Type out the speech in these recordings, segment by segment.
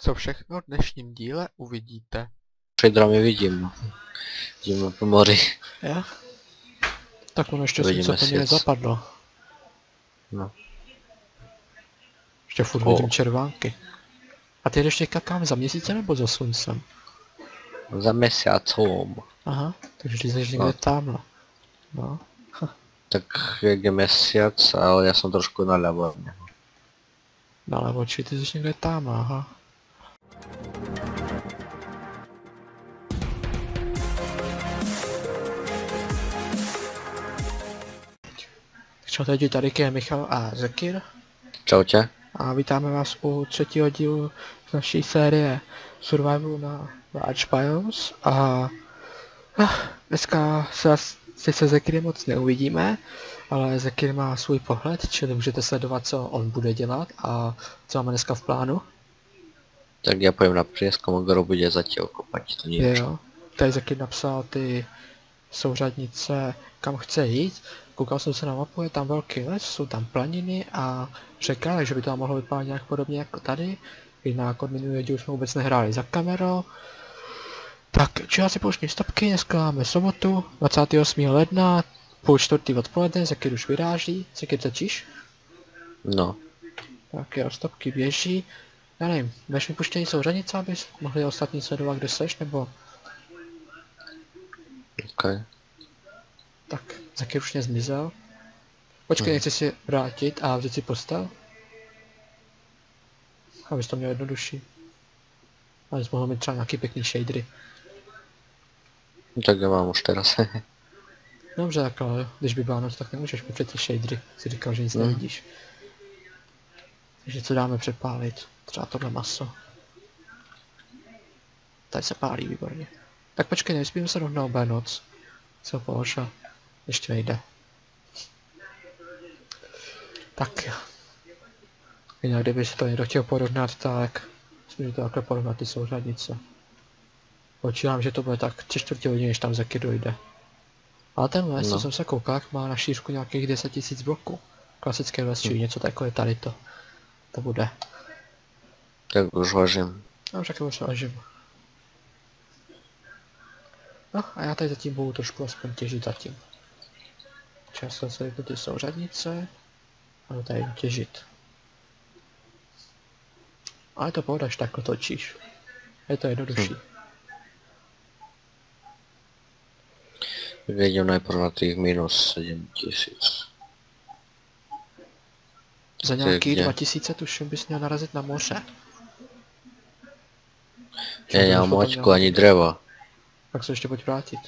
Co všechno v dnešním díle uvidíte. Shaderami vidím. Vidím po mori. Já? Tak ono ještě slunce to mě zapadlo. No. Ještě furt O. vidím červánky. A ty jdeš teďka kam? Za měsícem nebo za sluncem? Za mesiacom. Aha, takže ty jsi někde No. tamhle. No. Tak jak je mesiac, ale já jsem trošku naľavo od něho. Nalevo, či ty jsi někde tamhle, aha. Čau tady tady je Michal a Zekir Čau tě. a vítáme vás u třetího dílu z naší série Survival na Large Biomes a ah, dneska se sice Zekirem moc neuvidíme, ale Zekir má svůj pohled, čili můžete sledovat, co on bude dělat a co máme dneska v plánu. Tak já pojem na prieskom, kdo bude zatím kopat, to Je, nie jo. Tady Zekir napsal ty souřadnice, kam chce jít. Koukal jsem se na mapu, je tam velký les, jsou tam planiny a řeka, takže by to tam mohlo vypadat nějak podobně jako tady. Jinak od minulého dílu jsme vůbec nehráli za kamerou. Tak, si pouštím stopky, dneska máme sobotu, 28. ledna, půl čtvrtý odpoledne, Zekir už vyráží, Zekir začíš? No. Tak jo, stopky běží. Já nevím, budeš mi puštění souřadnice, abys mohli ostatní sledovat, kde seš, nebo OK. Tak, Zakir už mě zmizel. Počkej, Hmm. nechci si vrátit a vzít si postel? Abys to měl jednodušší. Abys mohl mít třeba nějaký pěkný shadery. Tak já mám už teraz. Dobře, tak ale když by byla noc, tak nemůžeš mít přeci shadery. Jsi říkal, že nic Mhm. nevidíš. Takže co dáme přepálit? Třeba tohle maso. Tady se pálí výborně. Tak počkej, nevyspíme se rovnou, bude noc. Co položil? Ještě nejde. Tak jo. Jinak kdyby si to někdo chtěl porovnat, tak můžu to takhle porovnat ty souřadnice. Počítám, že to bude tak tři čtvrtě hodiny, než tam Zeky dojde. Ale ten les, co No. jsem se koukal, má na šířku nějakých 10 000 bloků. Klasický les, čili něco takové tady to. To bude. Tak už vážím. No, však to přeložím. No a já tady zatím budu trošku aspoň těžit zatím. Čas se vypnu ty souřadnice. A jdu tady těžit. Ale to pohoda, že takhle točíš. Je to jednodušší. Tak jdem najprv na těch minus 7000. Za To nějaký kde? 2000 tuším bys měl narazit na moře. Já nemám Potom moťku měl- ani drevo. Pak se ještě pojď vrátit.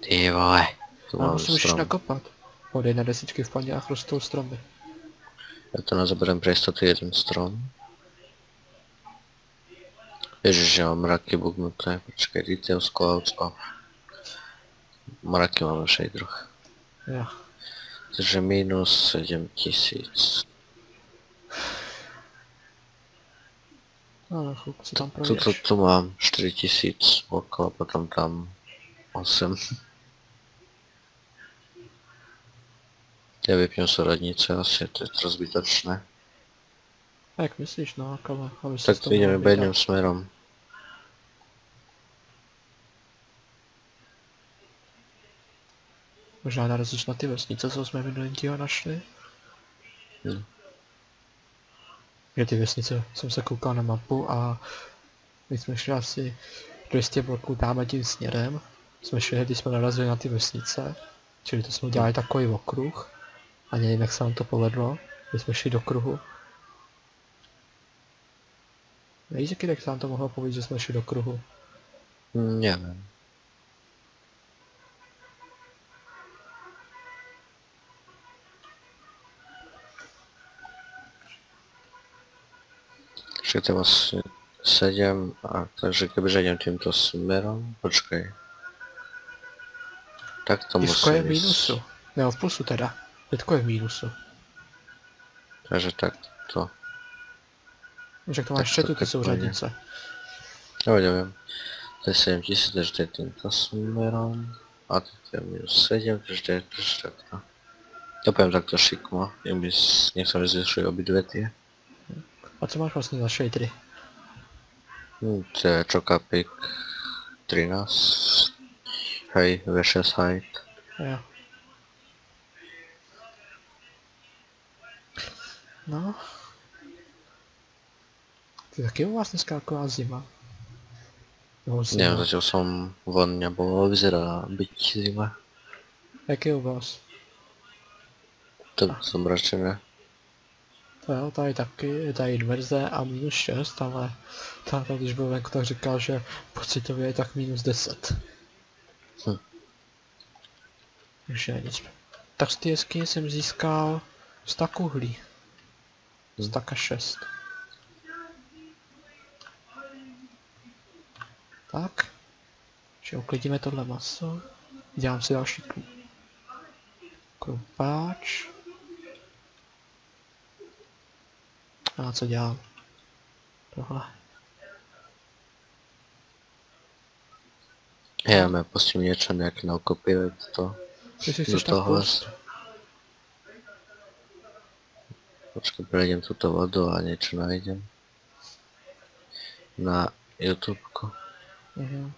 Ty vole. Tu mám musíš strom. nakopat. Podej na desítky v panělách rostou stromy. Já to nazaberem pro jistotu jeden strom. Ježiš, já mám mraky bugnuté. Počkej, detailsko, outsko. Mraky mám aj druh. Jo. Takže minus 7000. Na chvilku si tam Tu, tu, projdeš. tu mám 4000 okolo, potom tam 8. Já vypnu souradnice, asi to je to zbytočné. A jak myslíš, no, ale aby se Tak to jdeme iba jedným smerom. Možná narazíš na ty vesnice, co jsme minulým díle našli. Hmm. Že ty vesnice, jsem se koukal na mapu a my jsme šli asi 200 bloků dáme tím směrem. Jsme šli, když jsme narazili na ty vesnice, čili to jsme udělali takový okruh. A nevím, jak se nám to povedlo, když jsme šli do kruhu. Jaký jak se nám to mohlo povědět, že jsme šli do kruhu? Nevím. Tam asi 7, a takže kebyže idem týmto smerom, počkej. Tak to Jisko je v musí ísť. mínusu. Nebo v plusu je v mínusu. Takže tak to. Že to Tak máš ještě to tu ty tak souřadnice. No nevím. To je 7000, takže to je týmto smerom. A to je minus 7, takže to je takže takto. Ja poviem takto šikmo, nech, by, s- nech sa mi zvyšujú obidve tie. A co máš vlastně za shadery? Hm, to je Chocapik 13. Hej, V6 height. Jo. No. Ty taky u vás dneska taková zima? Nebo zima? Neviem, zatiaľ som von nebol, ale vyzerá byť zima. Jak je u vás? To som radšej ne. To jo, tady taky, je tady inverze a minus 6, ale táta, když byl venku, tak říkal, že pocitově je tak minus 10. Hm. Takže nic. Tak z té jeskyně jsem získal stak uhlí. Hm. Staka 6. Tak. Že uklidíme tohle maso. Dělám si další kru... krumpáč. A co dělám? Tohle. Ja me pustím niečo, nejaké naokopírať to. Ty si Do chceš tam toho pust? Počkaj, prejdem túto vodu a niečo nájdem. Na YouTubeku. Mhm.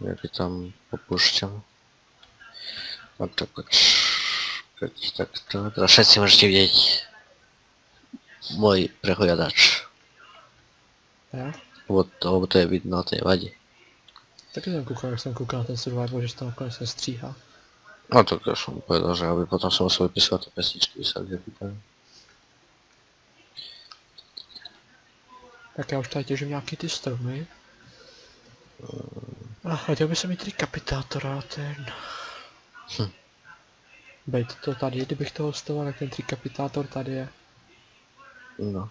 Nejaký tam popúšťam. A to poč... poč takto. Teraz všetci môžete vidieť môj prehliadač. Jo? Lebo to, lebo to je vidno, to nevadí. Taky jsem koukal, jak jsem koukal na ten survival, že se tam nakonec nestříhá. No tak ja som povedal, že aby potom som musel vypisovať tie pesničky, sa kde pýtajú. Tak já už tady těžím nějaký ty stromy. A chtěl by se mi tedy kapitátora ten... Hm. Bejt to tady, kdybych to hostoval, tak ten trikapitátor tady je. No.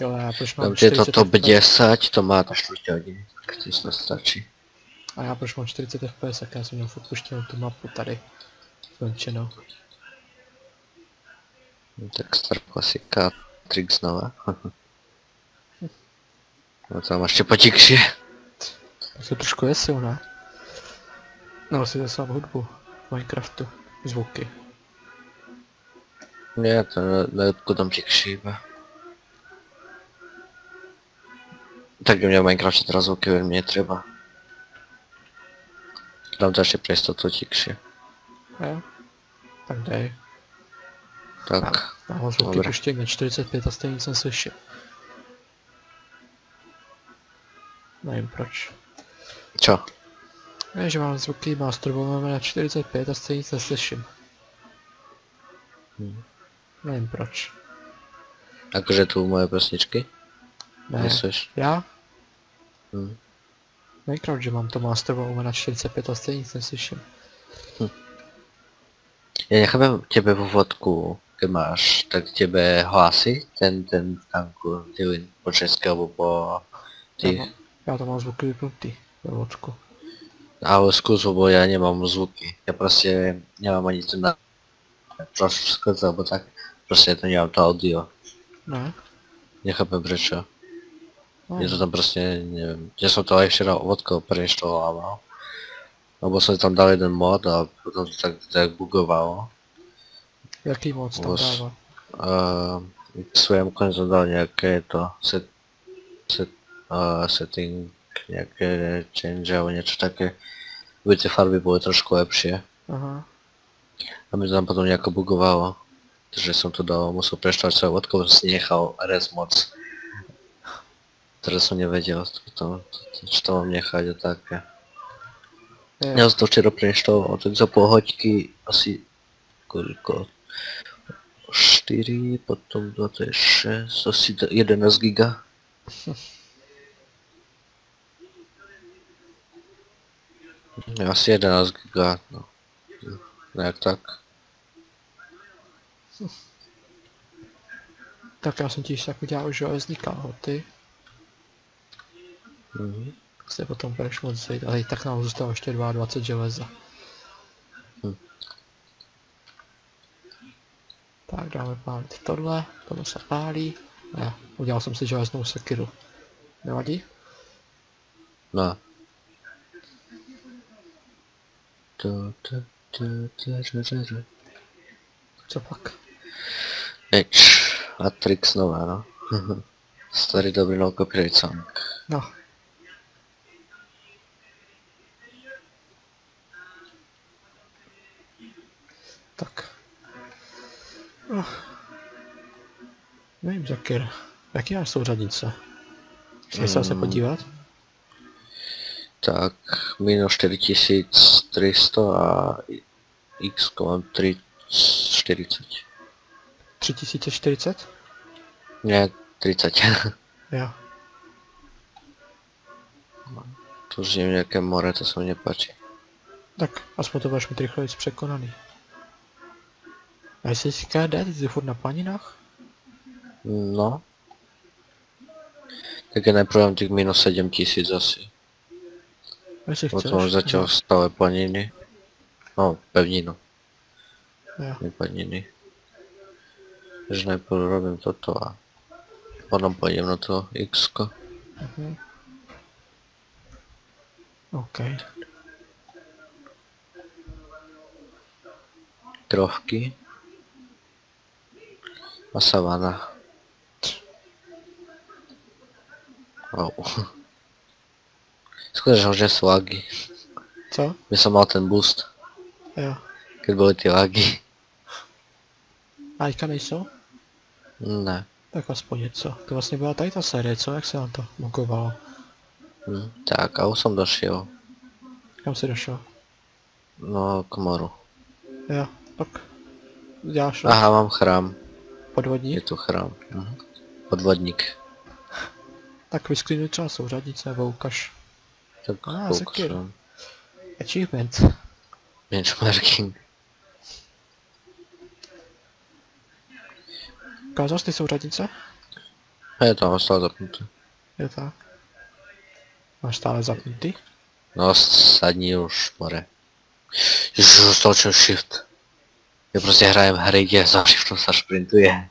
Jo, já proč mám Tam je to 40 top FPS? 10, to má na 4 hodiny, tak to snad stačí. A já proč mám 40 FPS, tak já jsem měl furt puštěnou tu mapu tady. Skončenou. No, tak star klasika, trik znova. no to mám ještě potikšie. Tak to trošku je silné. No, si zasám hudbu v Minecraftu. Zvuky. Nie, to na, na jutku tam tikší iba. Tak mňa v Minecrafte teraz zvuky veľmi netreba. Dám to ešte pre istotu tikšie. Jo? Tak dej. Tak, Já mám zvuky puštěný na 45 a stejně jsem slyšel. Nevím proč. čo? Ne, že mám zvuky masturbované na 45 a stejně nic neslyším. Hm. Nevím proč. Akože tu moje pesničky? Ne, Myslíš? já? Hm. Minecraft, že mám to masturbované na 45 a stejně nic neslyším. Ja nechápem tebe vo vodku, keď máš, tak tebe hlasy ten, ten tanku, ty po česky alebo po Já, tých, mám, já to mám zvuky vypnutý ve vodku. ale skús, lebo ja nemám zvuky. Ja proste nemám ani ten na trošku alebo tak, proste to nemám to audio. Ne? Nechápem prečo. No, Je to tam proste, neviem, ja som to aj včera vodkou preinštaloval. Lebo som tam dal jeden mod a potom to tak, tak bugovalo. jaký moc tam Los- dává? Uh, k svému konec som dal nejaké to set, set, uh, setting, nejaké change alebo niečo také. Aby tie farby boli trošku lepšie. Aha. A mi to tam potom nejako bugovalo. Takže som to dal, musel preštovať svoje vodko, som si nechal res moc. Teraz som nevedel, to, to, to, čo to mám nechať a také. Je, Ja som to včera preštoval, tak za pol hoďky asi koľko? 4, potom 2 to je 6, asi d- 11 giga. Asi 11 giga, no. Nejak tak. tak já jsem ti tak udělal železní kalhoty. Mhm. Se potom budeš moc zajít, ale i tak nám zůstalo ještě 22 železa. Hm. Tak dáme pálit tohle, tohle se pálí. Ne, udělal jsem si železnou sekiru. Nevadí? No. Tu, tu, tu, tu, tu, tu, tu. Co pak? Nič. A trik znova, no. Starý dobrý no copyright song. No. Tak. Oh. Nevím, Zakir. Jaký máš souřadnice? Chci se se podívat? Tak, minus 4300 a x mám 340. 3040? Ne, 30. Jo. to je nějaké more, to se mi nepáčí. Tak, aspoň to budeš mít rychleji překonaný. A jestli si KD, ty jsi furt na planinách? No. Tak je nejprve těch minus 7000 asi. Jestli chceš. Potom už začal stále planiny. No, pevninu, Jo. ne planiny. Takže nejprve robím toto a potom půjdem na to x -ko. Mhm. OK. Krovky. A savana. Wow. Skutečně, že jsou lagy. Co? My jsem mal ten boost, Jo. když byly ty lagy. A teďka nejsou? Ne. Tak aspoň něco. To vlastně byla tady ta série, co? Jak se nám to bugovalo? Hm. Tak a už jsem došel. Kam jsi došel? No, k moru. Jo, tak. Děláš Aha, mám chrám. Je podvodník? tu chrám. Mhm. Podvodník. Tak vysklinuj třeba souřadnice nebo ukaž. Tak Ah, Sekiro. jsem. Achievement. Benchmarking. Ukázal jsi ty souřadnice? A je to stále zapnuté. Je tak. Máš stále zapnutý? No, sadní už more. Ježiš, stolčil shift. Já prostě hrajem hry, kde za shiftem se sprintuje.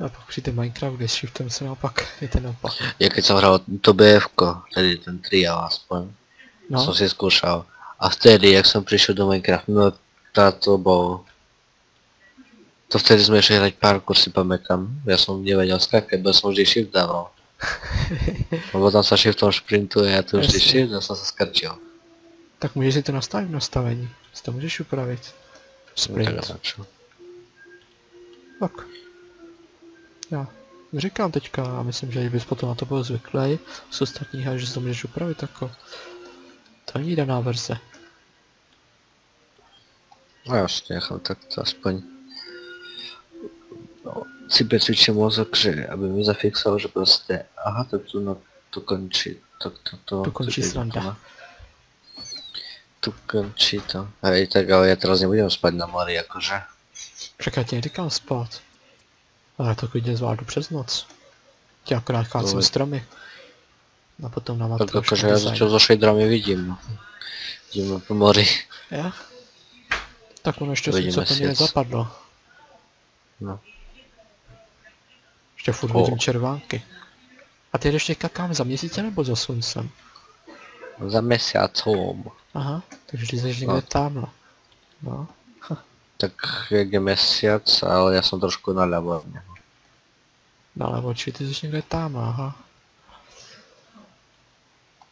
A pak přijde Minecraft, kde s shiftem se naopak, je ten opak. Já keď jsem hrál to BF, tedy ten trial aspoň, no. Jsem si zkoušel. A vtedy, jak jsem přišel do Minecraftu, no táto bol... To vtedy jsme šli hrať parkour, si pamätám. Ja som nevedel skákať, bo som vždy shift dával. Lebo tam sa shiftom sprintuje a to vždy shift a som sa skrčil. Tak můžeš si to nastavit v nastavení. Si to můžeš upravit. Sprint. Tak? Tak. Já říkám teďka, a myslím, že bys potom na to byl zvyklý, z ostatních, a že si to můžeš upravit jako... To není daná verze. No já si nechám takto aspoň. No, si becvičím mozek, že aby mi zafixoval, že prostě, aha, tak tu no, to končí, tak to, to, Tu končí to, sranda. Tu končí to. Hej, tak ale já teraz nebudem spať na mori, jakože. Však já ti neříkám spát. Ale to klidně zvládnu přes noc. Tě akorát kácím Dobrý. stromy. A potom na Tak jakože já začal so shaderami vidím, no. Vidím po mori. Já? Tak ono ještě Vidím slunce měsíc. nezapadlo. No. Ještě furt vidím červánky. A ty jdeš teďka kam? Za měsíce nebo za sluncem? Za mesiacom. Aha, takže ty jsi někde No. tamhle. No. Tak jak je mesiac, ale já jsem trošku naľavo. od něho. Nalevo, či ty jsi někde tamhle, aha.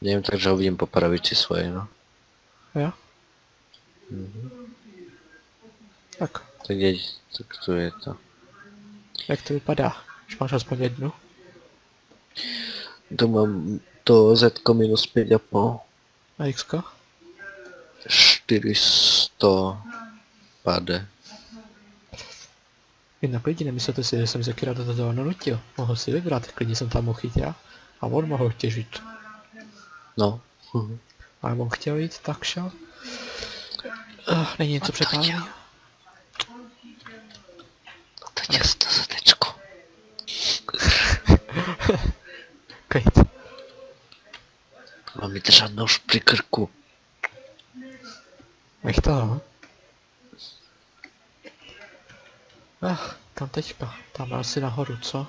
Nevím, takže ho vidím po pravici svojej, no. Jo? Mhm. Tak, Tak je, tak tu je to. jak to vypadá? Už máš aspoň jednu? Tu mám to Z minus 5,5. A X? 400 pade. Jinak lidi, nemyslete si, že jsem Zekira do toho nutil. Mohl si vybrat, klidně jsem tam mohl jít já. A on mohl těžit. No. Mhm. A on chtěl jít, tak šel. Uh, není něco překládaný. To je to zatečko. Klid. Mám mi držet nož při krku. Nech toho. Ach, kam teďka? Tam asi nahoru, co?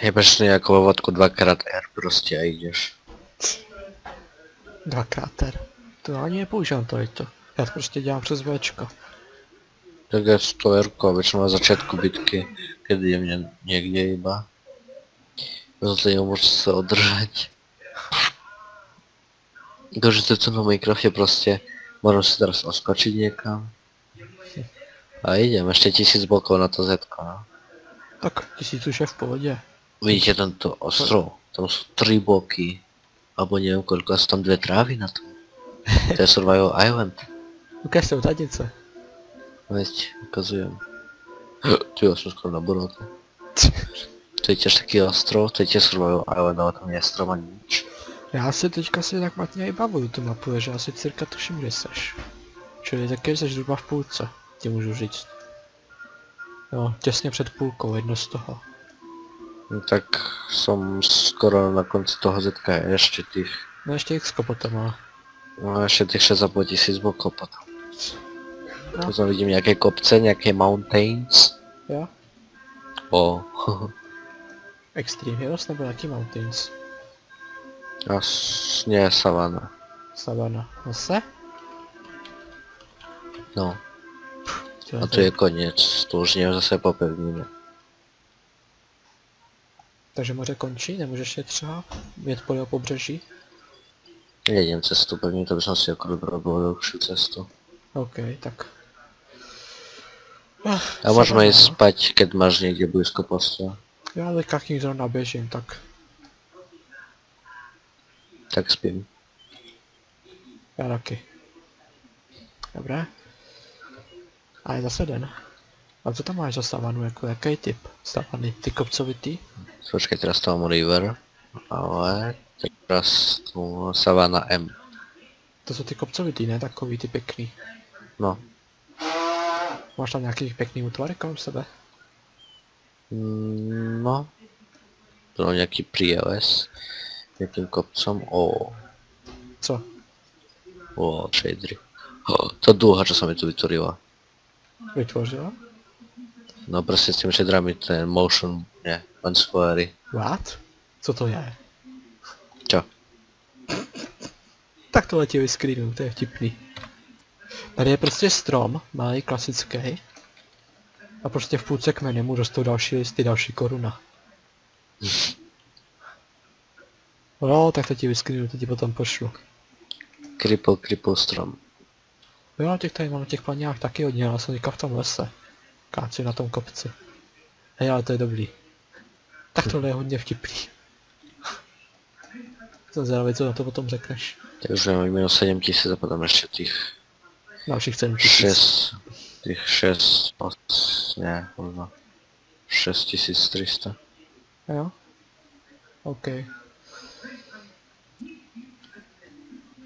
Jebeš si nějakou vodku dvakrát R prostě a jdeš. Dva kráter. To ani nepoužívám to, to. Já to prostě dělám přes Včko. Tak je to Erko, většinou na začátku bitky, kdy je mě někde iba. Za to můžu se održet. Jakože to v tom Minecrafte prostě, můžu si teraz oskočit někam. A idem, ještě tisíc blokov na to zetko, no. Tak tisíc už je v pohodě. Vidíte tento ostrov? Tam jsou tři bloky. Abo nevím koľko, sú tam dvě trávy na to. To je Survival Island. Ukaž se u tadice. Veď, ukazujem. Ty já jsem skoro na borátu. To je těž taký ostrov, to je těž Survival Island, ale tam je strom ani nič. Já si teďka si tak matně i bavuju tu mapu, že asi cirka tuším, kde seš. Čili taky jsi zhruba v půlce, ti můžu říct. Jo, těsně před půlkou, jedno z toho. No, tak som skoro na konci toho zetka, ještě těch, No ještě x potom, ale... no ještě těch 6,5 tisíc potom. No. Potom vidím nějaké kopce, nějaké mountains. Jo? O, Extreme Heroes nebo jaký Mountains? ne, savana. Savana. Zase? No, Tyhle a to je konec, to už nie zase popevníme. Takže moře končí, nemůžeš je třeba jet po jeho pobřeží? Jedem cestu, pevně to by som si jako vybral dlouhou cestu. OK, tak. A môžeme Savana, ísť no. spať, keď máš niekde blízko postela. Já teďka k ní zrovna běžím, tak Tak spím. já taky. Dobré. A je zase den. A co tam máš za savanu, jako jaký typ savany? Ty kopcovitý? Počkej, teraz to mám river, ale teraz tu Savana M. To jsou ty kopcovitý, ne? Takový ty pěkný. No, Máš tam nějaký pěkný útvary kolem sebe? mm, no. To mám nejaký prieles. Nejakým kopcom, o, Co? o, shadery. To dúha, čo sa mi tu vytvorila. Vytvořila? No prostě s tými shaderami ten motion, ne, len squary. What? Co to je? Čo? Tak tohle ti vyscreenu, to je vtipný. Tady je prostě strom, malý, klasický. A prostě v půlce kmene mu rostou další listy, další koruna. No, tak to ti vyscreenu, to ti potom pošlu. Cripple, cripple strom. Jo, těch tady mám na těch planinách taky hodně, ale jsem teďka v tom lese. Káci na tom kopci. Hej, ale to je dobrý. Tak tohle je hodně vtipný. Jsem zvědavý, co na to potom řekneš. Takže mám jméno 7000 a potom ještě těch Dalších 7 tisíc. 6, těch 6, os, ne, možná 6300. Jo? OK.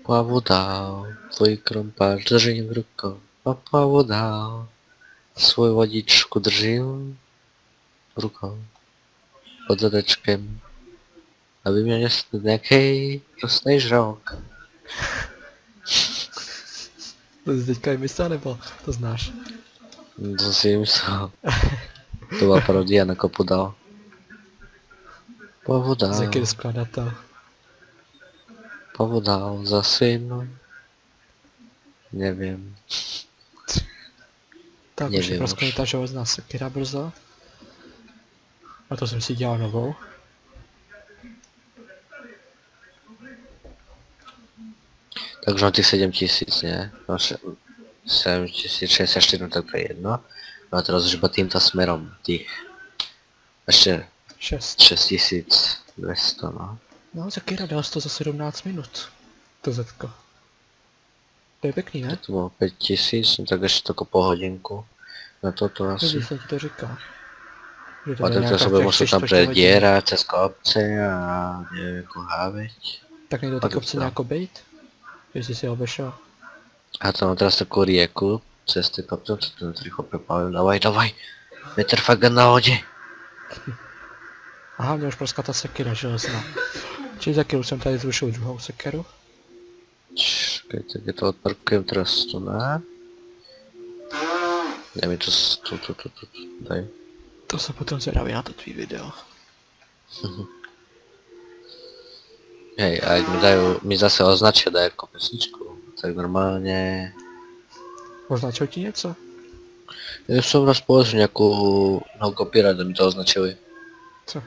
Plavu dál, tvůj krompář držím v rukou. A plavu dál, svou vodičku držím v rukou. Pod zadečkem, aby mě nesl nějaký rostný žralok. To jsi teďka vymyslel, nebo to znáš? To si myslel. To byla parodia na kopu dál. Plavu Z dál, jaký skladatel? plavu dál za svým. Nevím. Tak Nevím už je prostě ta železná sekira brzo. A to jsem si dělal novou. Takže na těch 7000, ne? No, še- 7064, no tak to je jedno. No a teraz už iba týmto smerom tých. Ešte 6. 6200, no. No, Sekira dal to za 17 minut. To zetko. To je pěkný, ne? To bylo 5000, no tak ještě tako po hodinku. Na toto asi. Vidíš, jsem ti to říkal. A tak to se bude muset tři tam predierať cez kopce a neviem, jako háveť. Tak nejde to to kopce co? nějako bejt? Jestli si ho obešel. A tam mám teraz takú rieku cez tie kopce, to ten rýchlo prepálim. Davaj, davaj! Metr fakt na lode! Aha, mě už praská ta sekira železná. Čili za kilu jsem tady zrušil druhou sekeru. Čakaj, tak je to odparkujem teraz tu na. Daj mi to tu, tu, tu, tu, daj. To se potom zvědavý na to tvý video. Hej, a jak mi dajú, mi zase označia dajú ako pesničku, tak normálne... Označil ti něco? Ja som raz položil nejakú no copyright, mi to označili. Co?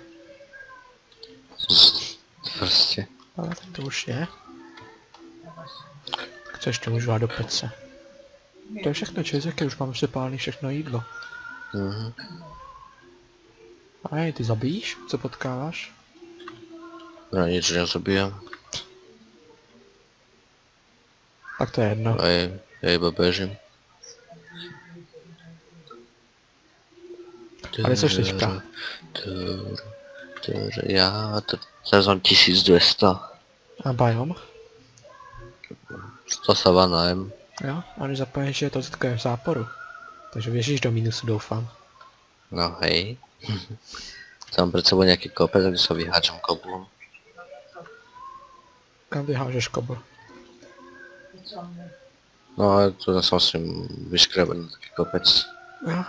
Proste. Ale tak to už je. Co ještě můžu dát do pece? To je všechno, čezek, už mám sepálený všechno jídlo. Mhm. A jej, ty zabíjíš? Co potkáváš? No nič nezabíjam. Tak to je jedno. A ja, ja iba bežím. Ale což teďka? Já to, mám 1200. A biom? 100 savana M. Jo? A nezapomeň, že to teďka je v záporu. Takže běžíš do minusu, doufám. No hej. Tam pred sebou nejaký kopec, kde sa vyháčam koblom. Kam vyhážeš kobl? No ale tu zase musím vyškrebať na taký kopec. Jo.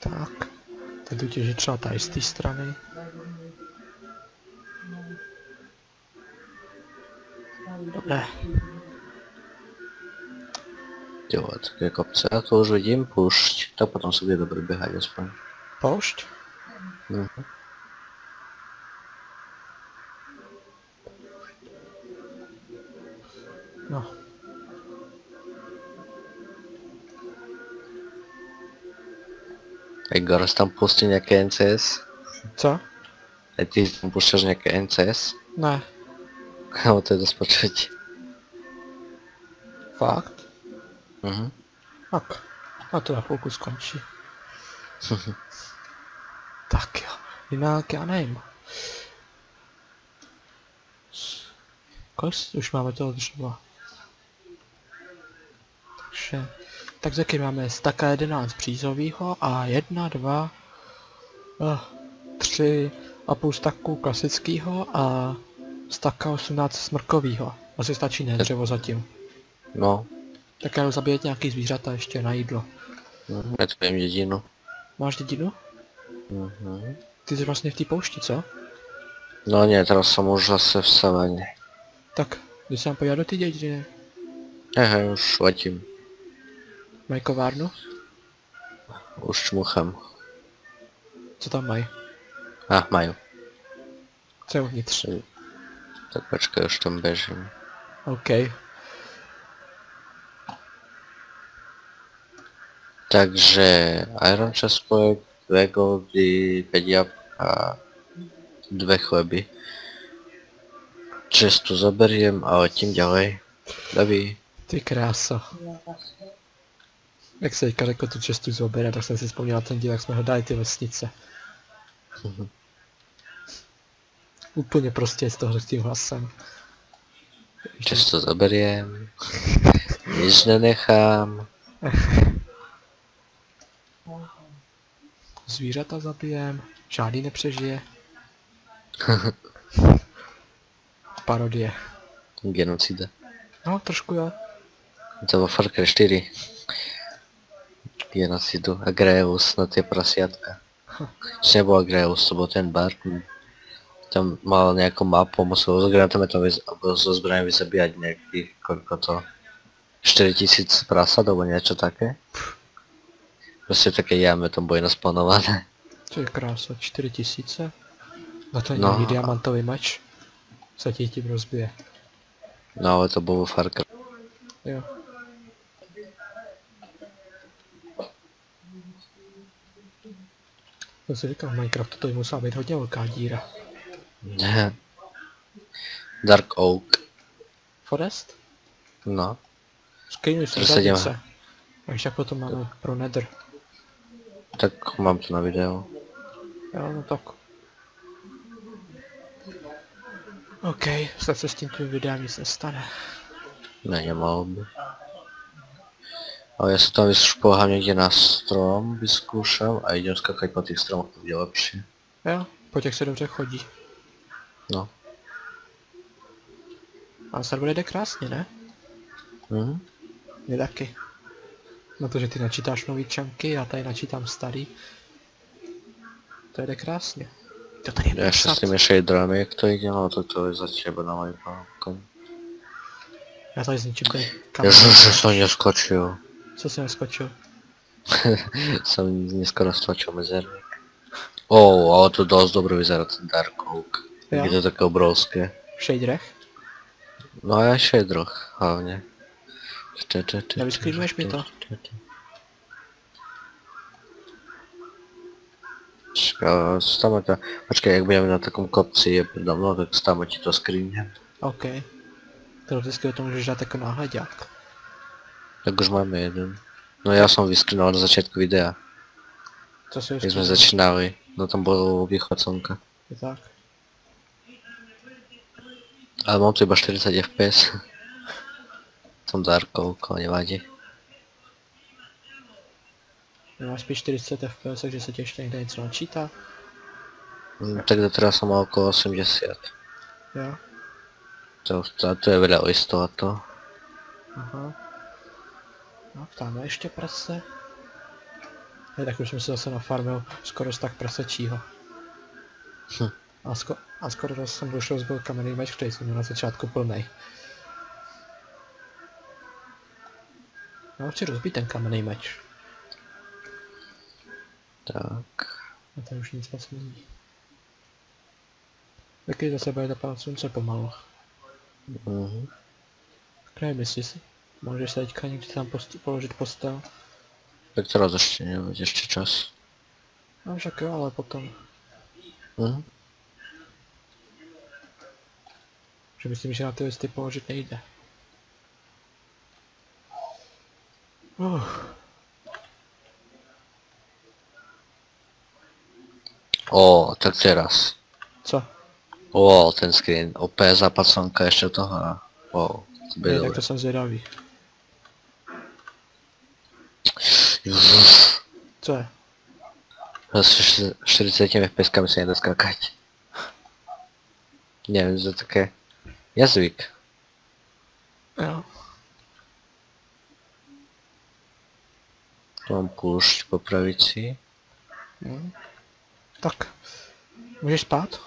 Tak. Teď jdu těžit třeba tady z té strany. Dobré. Ty vole, také kopce. Ja to už vidím, pušť. Tak potom sa bude dobre behať aspoň. Poušť? Mhm. No. Aj Goros tam pustí nejaké NCS. Co? Aj ty tam púšťaš nejaké NCS. Ne. Kámo, to je dosť počuť. Fakt? Mhm. Tak. A to na chvilku skončí. tak jo. Jinak já nevím. Kolik už máme toho dřeva? Takže... Tak taky máme staka 11 přízovýho a 1, 2, 3 a půl staku klasického a staka 18 smrkovýho. Asi stačí ne dřevo zatím. No, Tak já jdu zabíjet nějaký zvířata ještě na jídlo. mhm. ja tu viem dedinu. Máš dědinu? Mhm. Ty jsi vlastně v té poušti, co? No nie, teraz som už zase v savane. Tak, jdu se nám podívat do té dědiny. Aha, už letím. Mají kovárnu? Už čmuchám. Co tam mají? Ah, majú. Co je uvnitř? Tak počkaj, už tam bežím. OK. Takže Iron Chest Plate, dve goldy, 5 jabka, dve chleby. Čestu zoberiem a letím ďalej. Daví. Ty krása. Jak se teďka řekl tu čestu zobere, tak jsem si vzpomněl ten díl, jak jsme hledali ty vesnice. Úplně prostě z toho s tím hlasem. Često zoberiem. Nič nenechám. Zvířata zabijem, žádný nepřežije. Parodie. Genocida. No, trošku jo. To vo Far Cry 4. Genocidu. Agreus na tie prasiatka. Či nebol Agreus, to bol ten bar. Tam mal nejakú mapu, musel s granatomietom vyz- alebo so zbraním vyzabíjať nejakých, koľko to, 4000 prasad alebo niečo také. V takej jame tam boli naspanované. To je krása, 4000. Na to No. nějaký diamantový meč. Se ti tím rozbije. No ale to bol vo Far Cry. Jo. To si říkal, v Minecraftu to musela být hodně velká díra. Dark Oak. Forest? No. Skrynuj se se. Takže tak potom máme pro Nether. Tak mám to na video. Jo, no tak. OK, snad se s tím tvým videem nic nestane. Ne, nemal by. Ale ja sa tam vyšpohám niekde na strom, vyskúšam a idem skakať po tých stromoch, to bude lepšie. Jo, po těch se dobře chodí. No. A server jde krásně, ne? Mhm. Mě taky. Na to, že ty načítáš nový čanky, já tady načítám starý. To jde krásně. To tady je Já ještě s těmi shaderami, jak to jde, no to to je zatím na mojí pálku. Já tady zničím ten Já kamen. jsem se s ním skočil. Co jsem neskočil? jsem dneska stlačil mezerník. Oh, ale to dost dobře vyzerá ten Dark Oak. Je to také obrovské. V shaderech? No a shaderch hlavně. Če, če, če, Nevyskrývuješ mi če, to? če, če. Čeká, stáme to, počkej, jak budeme na takom kopci, je predo mnou, tak stáme ti to screenně. OK. Teoreticky o tom můžeš dát jako náhledák. Tak už máme jeden. No já jsem vyskrinoval na začátku videa, Co si jak jsme vyskrývuješ? začínali. No tam byl východ slnka. Je tak. Ale mám tu iba 40 fps. Som Dark Oak, ale nevadí. Máš spíš 40 fps, takže se ti ještě někde něco načítá. Mm, Tak doteraz som mal okolo 80. Jo. To, to, to je veľa listu a to. Aha. No, tam je ještě prase. Hej, tak už jsem si zase nafarmil skoro z tak prasečího. Hm. A, sko a skoro zase jsem došel zbyl kamenný meč, který jsem měl na začátku plnej. Já chci rozbít ten kamenný meč. Tak. A tady už nic moc není. Taky zase bude zapadat slunce pomalu. Mhm. Nevím, jestli si můžeš se teďka někdy tam post položit postel. Tak teraz ešte nebude ešte čas. No však jo, ale potom. Mhm. Že myslím, že na ty listy položit nejde. Uh, Ó, tak teraz. co? Ó, ten screen. Opět západ slnka ešte toho. a- Ó, to bude Ne, tak dobré. to jsem zvědavý. Ježiš. Co je? S 40 fps sa nedá skákať. Neviem, to je také... Jazyk. Jo. Tu mám púšť po pravici. Hm. Tak. Můžeš spát?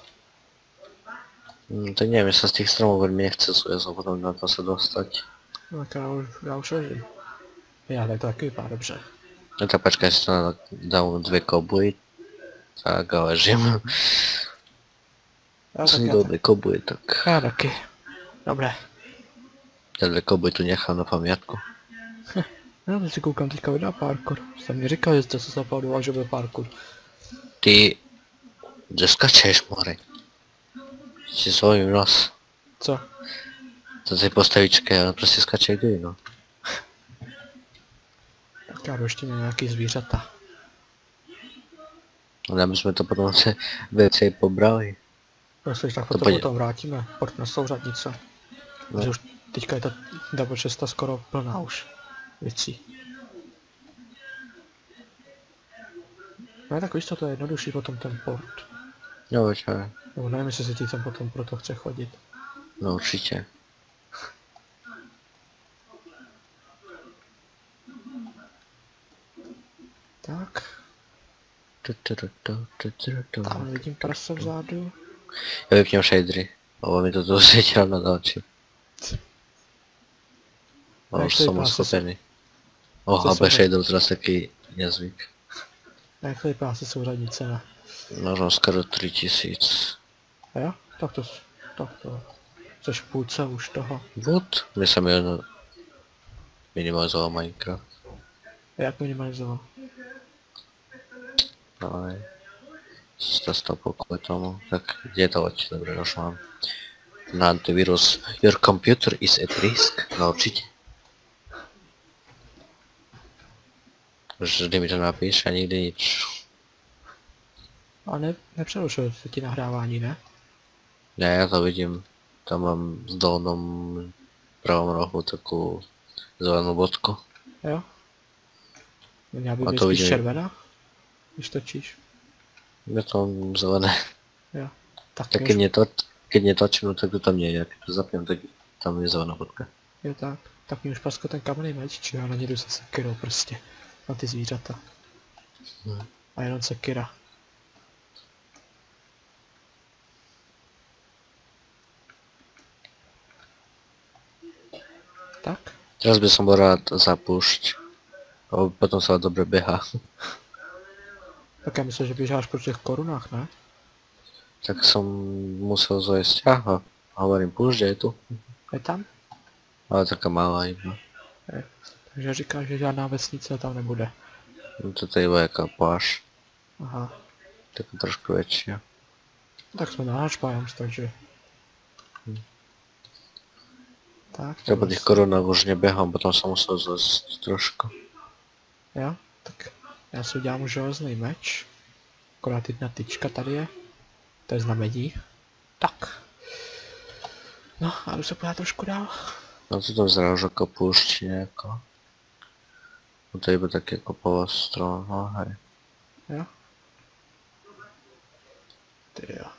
Hm, tak neviem, sa z tých stromov veľmi nechce sujezť, potom na to sa dostať. No, tak já už, já už ležím. Já, tak to taky vypadá dobře. No tak počkaj, si to na- dám dve kobuj. Tak a ležím. Já, tak Som já, dal dve kobuj, tak já taky. Dobré. ja dve kobuj tu nechám na pamiatku. Já teď si koukám teďka videa parkour. Jste mi říkal, že jste se zapadoval, že byl parkour. Ty... Kde skačeš, more? Si svojím nos. Co? To tej postavičke, ale prostě skače kdy, no. Tak já jdu ještě nějaký zvířata. Ale aby jsme to potom se věci pobrali. Jestli tak To potom vrátíme. Pojď na souřadnice. No. Že už teďka je ta double šesta skoro plná už věcí. No tak víš co, to je jednodušší potom ten port. No počkej. Nebo nevím, jestli si ti tam potom proto chce chodit. No určitě. Tak, tam vidím prase vzadu. Já vypněm shadery, lebo mi to světilo na oči. A A to. Oh, a bez sebou? shaderů teraz taký nezvyk. A jak to vypadá se souřadnicemi? Možno skoro 3000. A jo? Tak to, tak to. Což půlce už toho. Wood? My jsem jen minimalizoval Minecraft. Jak minimalizoval? Ale to stopol kvůli tomu. Tak je to? Dobre, už mám. Na antivirus. Your computer is at risk. No určitě. Vždy mi to napíš a nikdy nič. A ne, nepřerušuje se ti nahrávání, ne? Ne, já to vidím. Tam mám v dolnom pravom rohu takovou zelenou bodku. Jo? Měla by být to spíš vidím. červená? Když točíš. Je to zelené. Jo. Tak, Tak už keď, neto, keď netočím, no tak to tam je. Keď to zapnem, tak tam je zelená bodka. je tak. Tak mi už pasko ten kamenný meč, či já na ně jdu se sekirou prostě. Na ty zvířata. Hmm. A jenom sekira. Tak, Teraz by som bol rád za púšť. Lebo potom sa dobre beha. tak já myslím, že běžáš po těch korunách, ne? Tak som musel zajsť. Aha, hovorím, púšť je tu. Je tam? Ale taká malá iba. Takže říká, že žádná vesnice tam nebude. No toto je iba jaká pláž. Aha. Taká trošku väčšia. Tak jsme na Hačpajams, takže... Tak, Ja po s- korunách už nebehám, potom som musel zajsť trošku. Jo, tak já si udělám už železný meč. Akorát jedna tyčka tady je. To je znamení. Tak. No a jdu se podívat trošku dál. No to tam ako púšť nejako. No to je iba také ako polostro, no hej. Jo. Ty jo.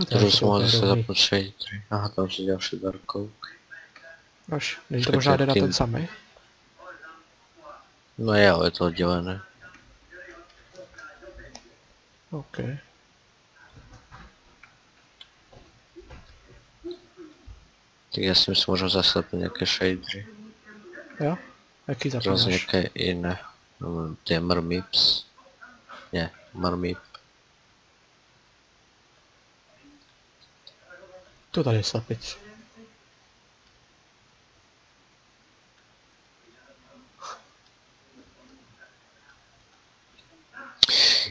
No to mohol super zase 3. Aha, tam sú ďalšie darkovky. Až, není to možná jde na ten samý? No je, ale je to oddelené. OK. Tak ním si môžem zase zapnúť nejaké shadery. Jo? Jaký zapínáš? nejaké iné. No, tie Mermips. Nie, Mermip. To tady je slepic.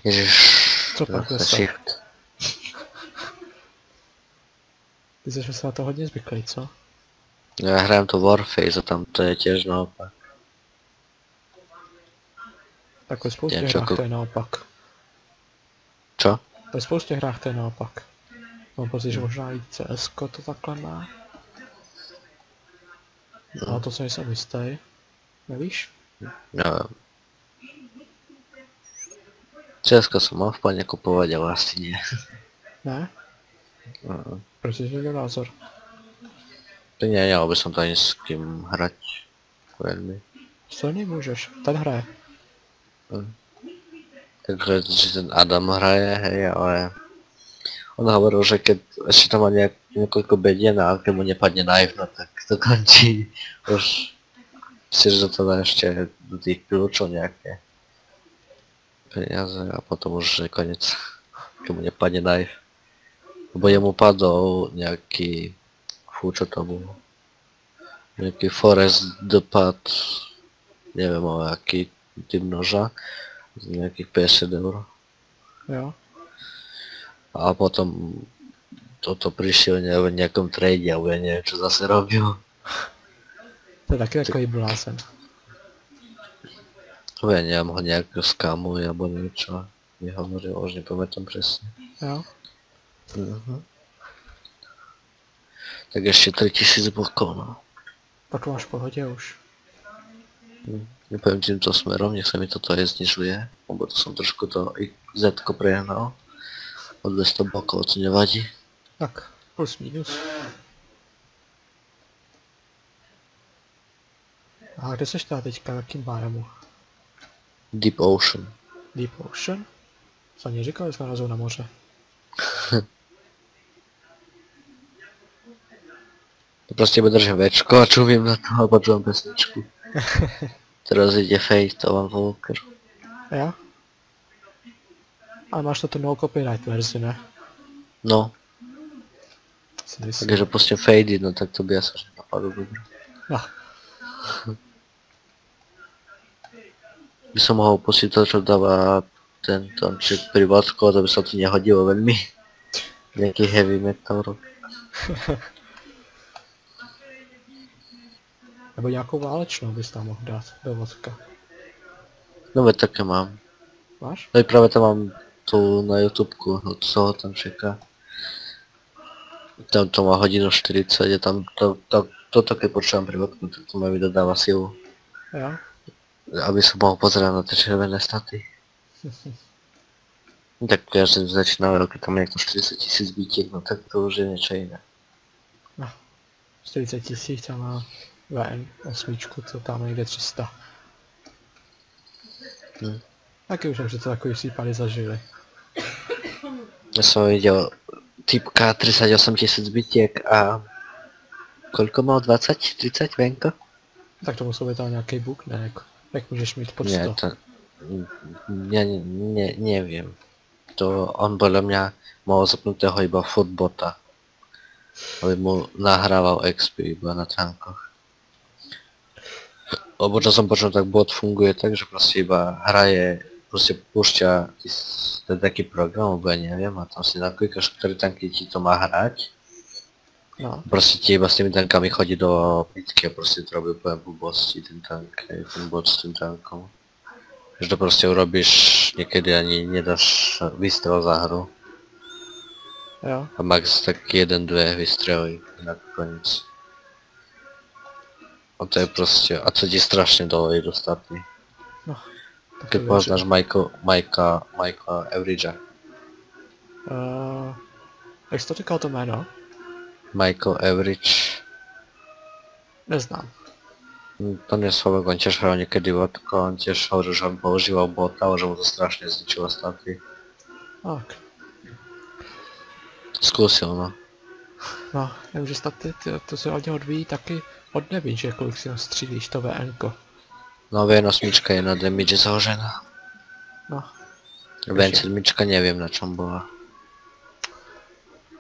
Ježiš. Co pak shift. Ty jsi se na to hodně zvyklý, co? Ja hrajem to Warface a tam to je tiež naopak. Tak ve spoustě Něco hrách jako- to je naopak. Čo? Ve spoustě hrách to je naopak. Mám pocit, že možná i CS to takhle má. Ale to se nejsem jistý. Nevíš? Neviem. Česko som mal v pláne kupovať, ale asi nie. Ne? Mm. Proč jsi měl názor? To nie, nemal by som to ani s kým hrať. Veľmi. Silný můžeš. Ten hraje. Takže že ten Adam hraje, hej, ale on hovoril, že keď ešte tam má nejak, niekoľko bedien a keď mu nepadne knife, no tak to končí. Už si, že to dá ešte do tých kľúčov nejaké peniaze a potom už je konec, keď mu nepadne knife. Lebo jemu padol nejaký, fú, čo to bolo, nejaký forest dopad, neviem o aký typ noža, z nejakých 50 eur. Jo. A potom toto prišiel v nejakom trade, alebo ja neviem, čo zase robil. To je taky takový blázen. Ja neviem, ho nejak skamuje, alebo niečo. Nehovoril, už nepamätám presne. Jo. Mhm. Tak ešte 3000 bokov, no. Tak máš v pohodě už. Hm, Nepoviem týmto smerom, nech sa mi toto aj znižuje, lebo to som trošku to z prehnal. O 200 bokov, to nevadí. Tak, plus minus. A kde seš teda teďka, v jakým bájemu? Deep Ocean. Deep Ocean? Co ani říkal, že jsme narazili na moře. To proste iba držím večko a čumím na to a počúvam pesničku. Teraz ide Fate a Van Walker. Jo? Ale máš to tu no copyright verzi, ne? No, takže pustím Fade, no tak to by asi napadlo dobre. No, By som mohol pustiť to, čo dáva ten tonček pri vodku, to by sa tu nehodilo veľmi. Nejaký heavy metal rock. nebo nějakou válečnou bys tam mohl dát do vodka. No také mám. Máš? No i práve to mám tu na YouTubeku od toho tančeka. Tam to má hodinu 40, je tam to, to, toto keď počúvam pri vodku, tak to mi dodáva silu. Jo? aby som mohol pozerať na tie červené staty. tak ja som začínal, keď tam je to 40 tisíc bytiek, no tak to už je niečo iné. 40 tisíc a má VN osmičku, co tam někde 300. Hm. Taky už jsem to takový případy zažili. Já jsem viděl typka 38 tisíc bytěk a koľko mal 20, 30 venko? Tak to musel být tam nějaký bug, ne? Jak, jak můžeš mít pod 100? Nie, to... Ja nie, nie, neviem. To on podľa mňa mal zapnutého iba footbota. Aby mu nahrával XP iba na tránkoch. Som počul, tak bot funguje tak, že proste iba hraje, púšťa is- ten taký program, alebo ja neviem, a tam si naklikaš, ktoré tanky ti to má hrať. No, Proste ti iba s tými tankami chodí do pitky a proste to robí úplne blbosti, ten tank, ten bot s tým tankom. Že to proste urobíš, niekedy ani nedáš výstrel za hru. jo. A max tak jeden, dve vystrely na koniec. A to je proste, a to ti strašne dole je dostatný. Tak Keď poznáš Michael, Majka, Michaela Averagea. Uh, jak jsi to říkal to jméno? Michael Average, Neznám. hm, to nie Slovak, on tiež hral niekedy vodko, on hovoril, že on používal bota, že mu to strašne zničilo staty. Tak. Skúsil, no. No, jenomže staty, to, to se hodně odvíjí taky od neví, že kolik si nastřílíš to VNko. No V8 je na damage založená. No, V7 neviem na čom bola.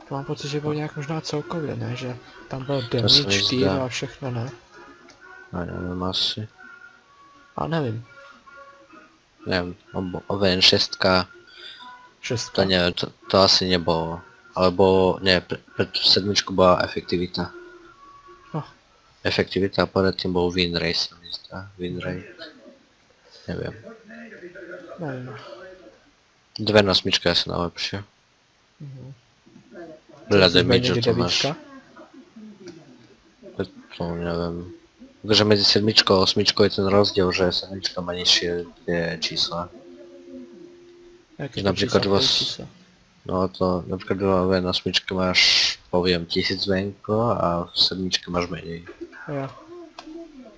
to mám pocit, že bylo nějak možná celkově, ne? Že tam byl damage, týr a všechno, ne? A neviem asi. A nevím. Neviem, alebo VN6, Šestka. to neviem, to, to asi nebolo. Alebo, nie, pre, pred sedmičku bola efektivita. No. Efektivita a predtým bol win ray sa mi zdá. Win ray. Neviem. Nevím. Dve na osmička je asi najlepšie. Mhm. Veľa Jsi byl damage někdy to máš. devítka? To neviem. Takže medzi sedmičkou a osmičkou je ten rozdiel, že sedmička má nižšie tie čísla. Jak je Že to například číslo, vás- kolik číslo? No to napríklad v V8 máš, poviem, 1000 venko a v sedmičke máš menej. Jo.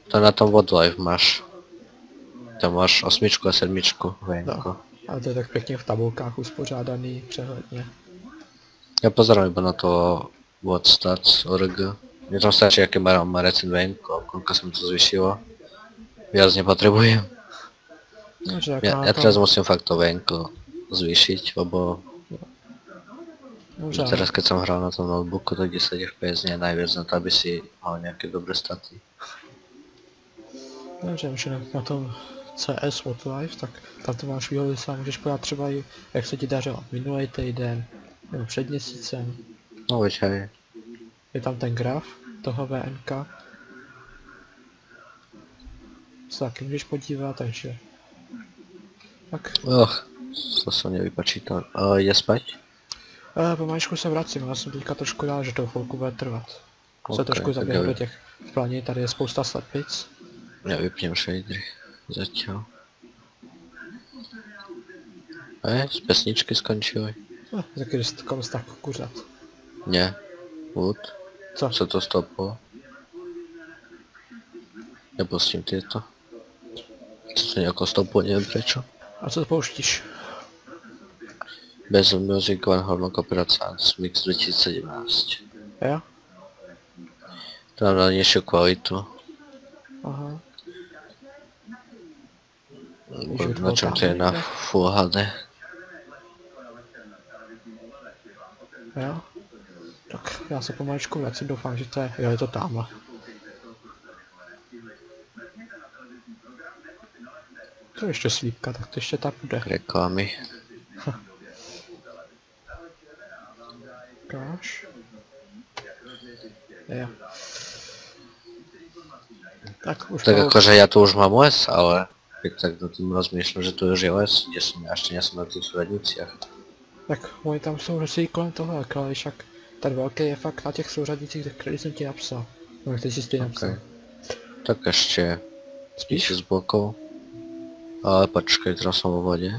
To na tom Wildlife máš. Tam máš osmičku a sedmičku venko. A to je tak pěkně v tabulkách uspořádaný přehledně. Ja pozerám iba na to WhatStats.org. Mne tam stačí, aké má, recent venko, koľko som to zvyšilo. Viac nepotrebujem. No, Ja, ja tam- teraz musím fakt to venko zvýšiť, lebo Dobře, teraz keď som hral na tom notebooku, tak 10 FPS je najviac na to, aby si mal nejaké dobré staty. Dobře, už na, na tom CS Wildlife, tak tam to máš výhody, sám můžeš podát třeba i, jak se ti dařilo minulý týden, nebo před měsícem. No veď aj. Je tam ten graf toho VNK. Se taky můžeš podívat, takže... Tak, Och, to som nevypočítal. Uh, ide spať? E, pomaličku se vracím, já jsem teďka trošku dál, že to chvilku bude trvat. Se Ok, trošku zaběhnu já- do těch planí, tady je spousta slepic. Ja vypnem shadery. Zatiaľ. E, z pesničky skončili? No, taky kom tak kuřat. Nie. Wood. Co? Co to stoplo? Nepustím tieto. Co to nejako stoplo, neviem prečo. A co pouštíš? Bez Music One Horno Copyright Sounds Mix 2017. Jo? To mám na nižšiu kvalitu. Aha. Na čom to je na Full HD. Jo? Tak já se pomaličku vracím, doufám, že to je, jo, je to tamhle. To je ještě slípka, tak to ještě tak bude. Reklamy. Ukáž. Jo. Tak už Tak toho- akože ja tu už mám les, ale keď tak na tým rozmýšľam, že tu už je les, kde som ja ešte nie som na tých súradniciach. Tak oni tam jsou hrozí kolem toho, ale však ten velký je fakt na těch souřadnicích, který jsem ti napsal. No, ty jsi si napsal. Okay. Tak ešte Spíš? spíš z bokov. Ale počkaj, teraz som vo vode.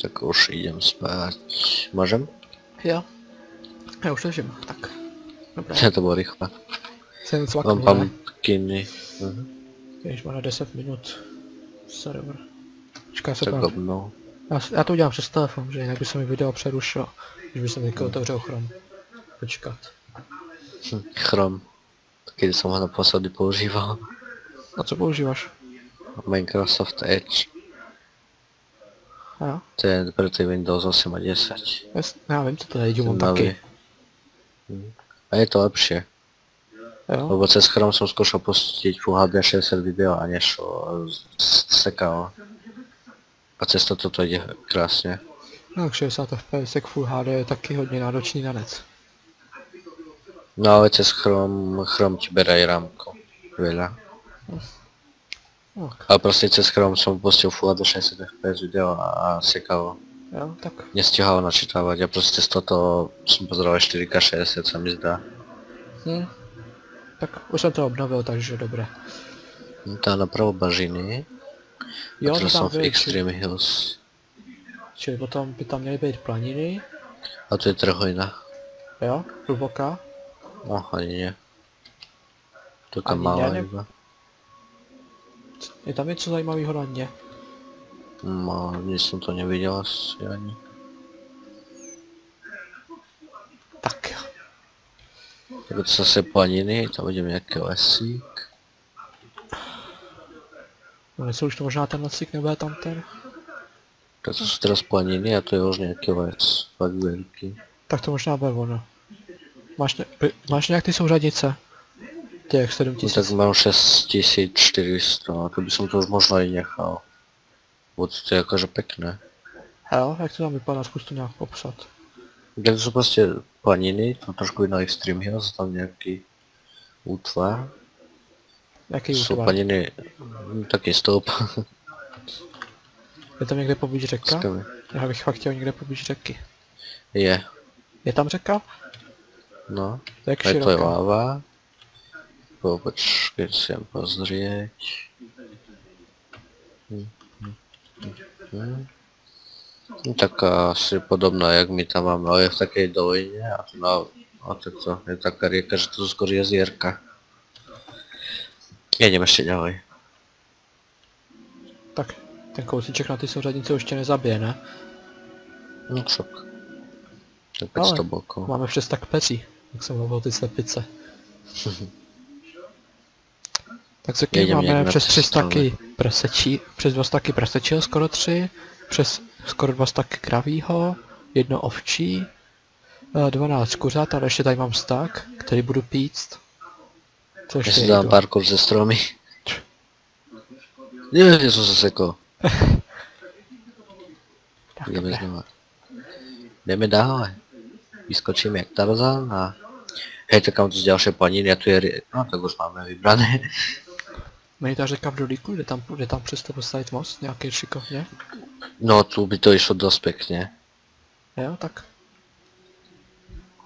Tak už idem spať. Môžem? Jo. Já už ležím, tak. Dobré. to bolo rýchle. Jsem Mám cvaknul, ne? pumpkiny. Mhm. Jež má na 10 minut. Server. Čeká se Tak pan. Já, s- já to udělám přes telefon, že jinak by se mi video přerušilo, když by se mi otevřel chrom. Počkat. Hm, Chrome. Taky jsem ho naposledy používal. A co používáš? Microsoft Edge. Jo? To je pro ty Windows 8 a 10. Jas, já vím, co to je, mám taky. Hm. A je to lepší. Jo? Lebo cez Chrome som skúšal pustiť Full HD 60 video a nešlo. Sekalo. A cez toto to ide krásne. No, 60 fps, Full HD je taky hodně náročný na net. No ale cez Chrome, Chrome ti bere aj rámko. Veľa. No, Ale proste cez Chrome som pustil Full HD 60 fps video a, a sekalo. jo, tak. Nestihalo načítavať a proste z toto som pozeral 4K 60 sa mi zdá. Hm. Tak už jsem to obnovil, takže dobré. No tá napravo bažiny. Jo, to som tam v byly, či, Extreme Hills. čili potom by tam měly být planiny, A to je trhojna. jo, hluboká. No ani nie. To tam malá ne, ne- iba. Je tam něco zajímavého na dně. No, nic som to nevidel asi ani. Tak jo. Tak to zase planiny, tam vidím nejaký lesík. No, nejsou už to možná ten lesík, nebo je tam ten? Tak to sú teraz planiny a to je už nejaký les. Fakt veľký. Tak to možná bude ono. Máš, ne, máš nějak ty souřadnice? Těch No 7000. tak mám 6400, a to by som to už možno i nechal. Bo to je akože pekné. Jo, jak to tam vypadá, zkus to nějak popsat. Tak to sú proste planiny, to trošku iná Extreme Hills, tam nejaký útvar. Jaký Sú útvar? planiny, hm, taký stĺp. Je tam někde poblíž řeka? Skvělý. Já bych fakt chtěl někde poblíž řeky. Je, Je tam řeka? no. Jak Aj to je láva. Po, počkej, si jen pozrieť. Hm, hm, hm, hm. No, taká asi podobná, jak my tam máme, ale je v takej doline a tu na, a takto je taká rieka, že to sú skôr jezierka. Jedem ešte ďalej. Tak, ten kousíček na ty souřadnice už tě nezabije, ne? No však. Tak Ale 500 bokov. Máme přes tak peří, jak jsem mluvil ty slepice. Tak řekni, Jedem máme přes tři přestávce. staky prasečí, přes dva staky prasečího, skoro tři, přes skoro dva staky kravího, jedno ovčí, eh, 12 kuřat, ale ještě tady mám stak, který budu píct. Co ještě si dám parkour ze stromy. Že som sa sekol. Tak, Ideme dobré. znova. Ideme dále. Vyskočíme jak Tarzan a... Hej, tak mám tu ďalšie planiny a tu je... No tak už máme vybrané. Není ta řeka v Dolíku, kde tam, kde tam přesto postavit most, nějaký šikovně? No tu by to išlo dosť pekne. Jo, tak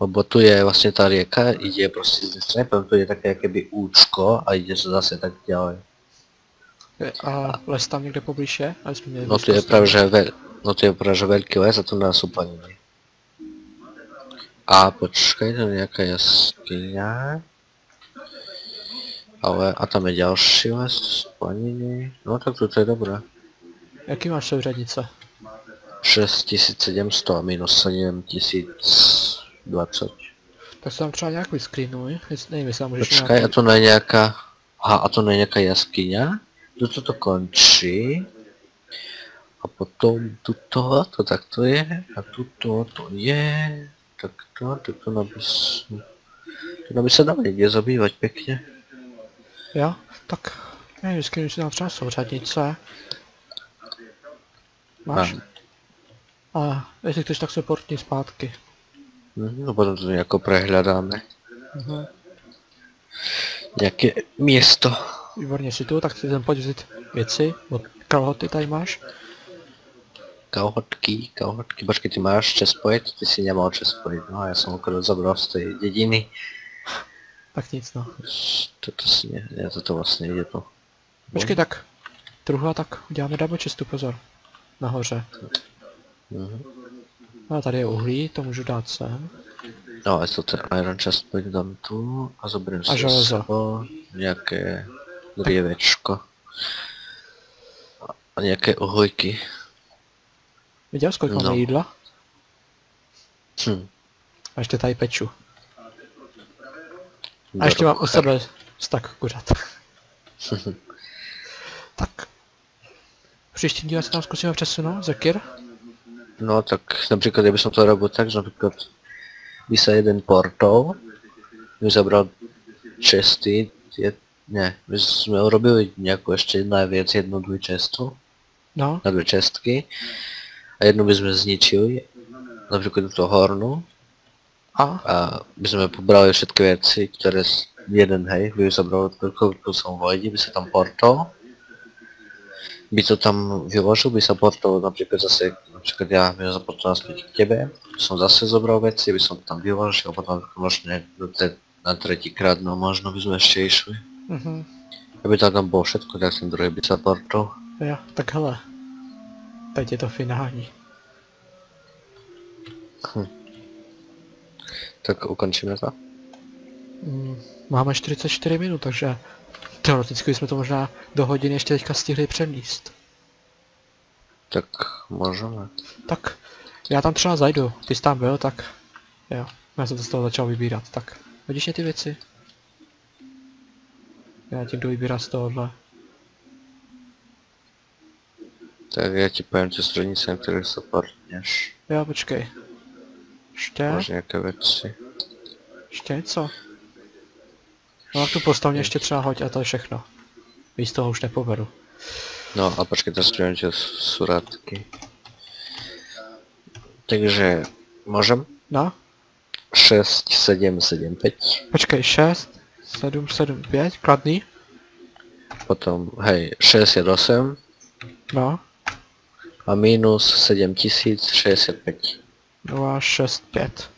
Lebo tu je vlastne tá rieka, ide proste ze strany, potom tu je také keby účko a ide sa zase tak. Je- A les tam někde poblíž je? Ale jsme měli No tu je práve, že veľ... No tu je práve, že veľký les a tu nás planiny. A počkaj, to je nejaká jaskyňa. Ale, a tam je ďalší les, planiny. No tak toto je dobré. Jaký máš souřadnice? 6700 a minus 7020. Tak se tam třeba nějak jestli- nevím, jestli tam můžeš Počkaj, a nějaký... tu je nejaká... Aha, a tu je nejaká jaskyňa. Tuto to končí. A potom tuto, to takto je. A tuto to je. Takto, tuto by s... Tu by sa dalo niekde zabývať pekne. Jo, tak nevím, vyscreenuj si tam třeba souřadnice. Máš? Mám. A jestli chceš, tak se portni zpátky. Mhm, No potom to nejako prehľadáme. Mhm. Nejaké miesto. Výborně si tu, tak si tam pojď vzít věci, od kalhoty tady máš. Kalhotky, kalhotky. Počkej, ty máš chestplate? Ty si nemal chestplate. No ja som akorát zabral z tej dediny. Tak nic no. Toto si ne, ne, toto vlastne ide to. Počkej tak, truhla tak uděláme double chestu, pozor. Nahoře. Mhm. No a tady je uhlí, to můžu dát sem. No, je to ten Iron Chest, pojď dám tu a zoberiem A si železo. sebou nějaké drievečko. A nějaké ohojky. Viděl kolik No. máme jídla? Hm. A ještě tady peču. A do ještě mám u sebe stak kuřat. tak. Příští díl se nám zkusíme přesunout, Zekir. No tak například, kdyby som to robil tak, že například by sa jeden portol, by zabral česty, je, ne, my sme urobili nejakú ešte najviac jednu dve čestu, No, na dve čestky, a jednu by sme zničili, napríklad tú hornú, a? A by sme pobrali všetky veci, ktoré s- jeden hej, by zabral koľko som vojde, by sa tam portol, by to tam vyložil, by sa portol napríklad zase, napríklad ja by som zaportol naspäť k tebe, by som zase zobral veci, by to tam vyložil, a potom te, na tretí krát, no možno by sme ešte išli. Mhm. Aby to tam bolo všetko, tak ten druhý by sa portol. Jo, tak hele. Teď je to finální. Tak ukončíme to. Mm, máme 44 minut, takže teoreticky jsme to možná do hodiny ještě teďka stihli přenést. Tak môžeme. Tak, já tam třeba zajdu, ty jsi tam byl, tak jo, já jsem to z toho začal vybírat, tak hodíš mě ty věci? Já ti jdu vybírat z tohohle. Tak ja ti poviem tie stranice, na ktorých sa portneš. Jo, počkej. Ještě? Máš nejaké veci. Ještě něco? No tak tu postavně ještě třeba hoď a to je všechno. Víc toho už nepoberu. No a počkej, teraz poviem tie surátky. Takže, môžem? No, 6, 7, 7, 5. počkej, 6, 7, 7, 5, kladný. Potom, hej, 68 No, a minus 7065. 0, 6, 5.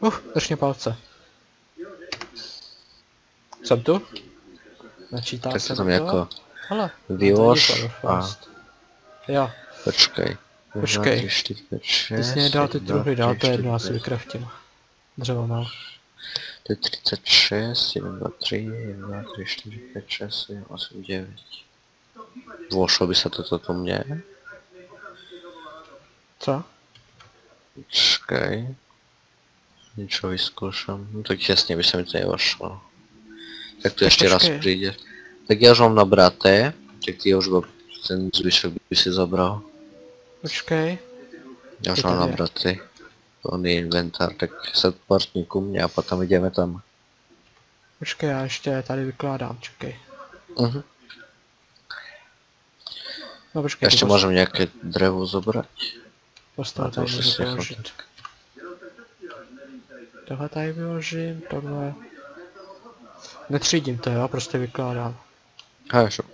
Uh, drž mě palce. Jsem tu? Načítá Tak se to tam jako Hele, vylož to je a. Jo, počkej. Počkej. 2, 3, 4, 5, 6, ty jsi mě dal ty 1, druhy, 2, dál 3, to je jedno, já 4, si 5. vykraftím. Dřevo mám. To je 36, 1, 2, 3, 1, 2, 3, 4, 5, 6, 7, 8, 9. Vložilo by sa toto tu mne? Co? Počkaj. Niečo vyskúšam. No tak jasne by sa mi to nevošlo. Tak to Tak ešte raz počkej. príde. Tak ja už mám nabraté. Tak ty už ten zvyšok by si zobral. Počkej. Ja už mám tam je? nabraté. Plný inventár, tak sa portní ku mne a potom ideme tam. Počkej, já ještě tady vykládám, čekej. Uh-huh. No počkej, Ešte to môžem nejaké drevo zobrať. Postavu A to tady můžu položit. Tohle tady vyložím, tohle... Netřídím to, jo, prostě vykládám. Hej, šok.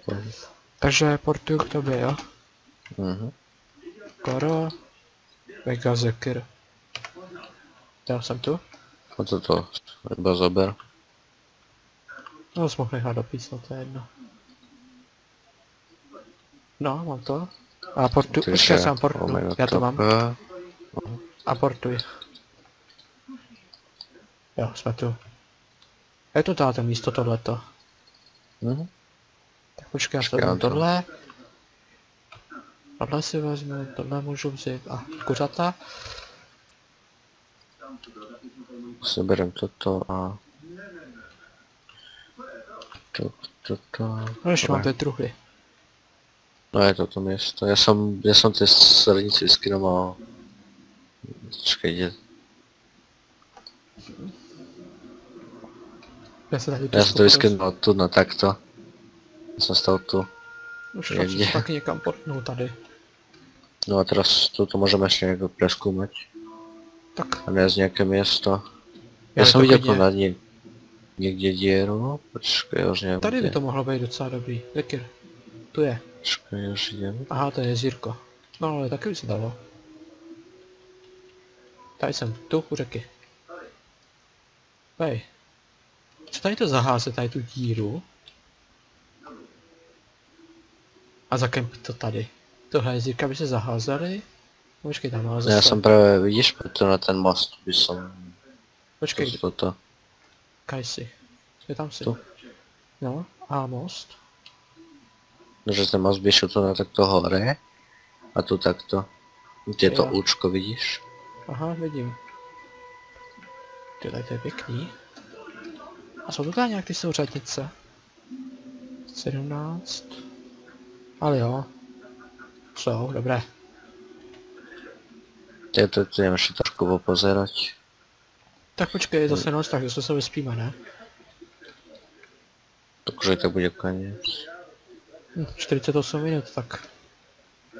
Takže portuju k tobě, jo. Uh-huh. Koro. Mega Zekir. Já jsem tu. A toto iba zober. No, jsi mohl nechat do písma, to je jedno. No, mám to. A portu, počkej, já omega já to mám. tope. A portuj. Jo, jsme tu. Je to táto místo tohleto. Mhm. Tak počkej, já vezmu to- tohle. Tohle si vezmu, tohle můžu vzít. A kuřata. Zoberiem toto a... To, toto... No ještě mám ty druhy. No je toto miesto. Ja som, ja som tie srdnice vyskinoval. Čakaj, ide. Já se tady Ja som to trošku vyskinoval tu na takto. Ja som stal tu. Už někde. to taky někam portnu tady. No a teraz toto môžeme ešte nejako preskúmať. Tak, A nájsť nejaké miesto. Já Ja som to videl klidně- tu na nie, niekde dieru. Počkaj, ja už neviem. tady by to mohlo být docela dobrý. Zekir. Tu je. Počkaj, ja už idem. Aha, to je jezírko. No ale taky by se dalo. Tady jsem, tu u řeky. Hej. Co tady to zaházet, tady tu díru? A zakempit to tady. Tohle jezírka by se zaházely? Počkej tam, No zase... ja som práve, vidíš, preto na ten most by som Počkej, To, to, to. kaj si? Je tam si? Tu. No, a most? No, že by šel to na takto hore. A tu takto. Kde to Jo. účko, vidíš? Aha, vidím. Tyhle to je pěkný. A jsou to tady nějak ty souřadnice? 17. Ale jo. Jsou, dobré. Je to, to jdem ještě trošku opozerať. Tak počkej, je zase noc, tak zase se vyspíme, ne? Takže tak bude konec. Hm, 48 minut, tak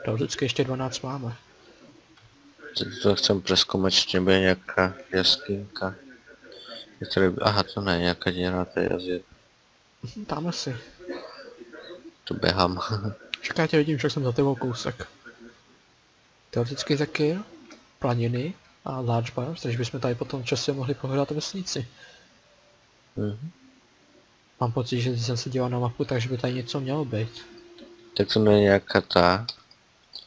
teoreticky ještě 12 máme. Teď to chcem preskoumat, či nebude nějaká jaskinka. Které by... Aha, to ne, nějaká děra, to je jazyk. Hm, Tamhle si. Tu běhám. Čekaj, já tě vidím, že jsem za tebou kousek. Teoreticky taky planiny a large bar, takže bychom tady potom časem mohli pohledat vesnici. Mhm. Mám pocit, že jsem se díval na mapu, takže by tady něco mělo být. Tak to je nějaká ta...